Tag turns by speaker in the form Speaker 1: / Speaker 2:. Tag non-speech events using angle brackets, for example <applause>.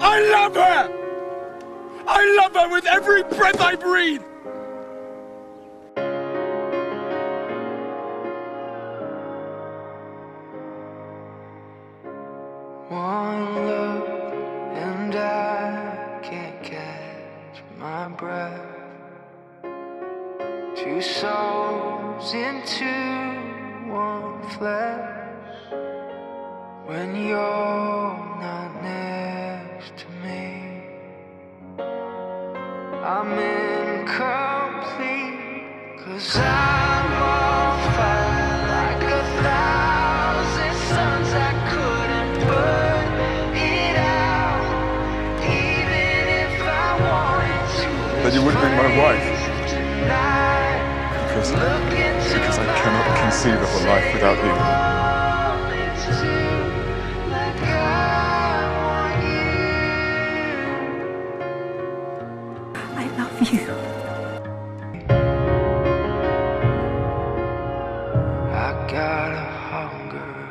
Speaker 1: I love her! I love her with every breath I breathe!
Speaker 2: One look and I can't catch my breath. Two souls into one flesh. When you're I'm incomplete. Cause I'm on fire like a thousand suns. I couldn't put it out, even if I wanted to.
Speaker 3: That you would be my wife. Because, because I cannot conceive of a life without you.
Speaker 2: you. <laughs>
Speaker 4: I
Speaker 2: got a hunger.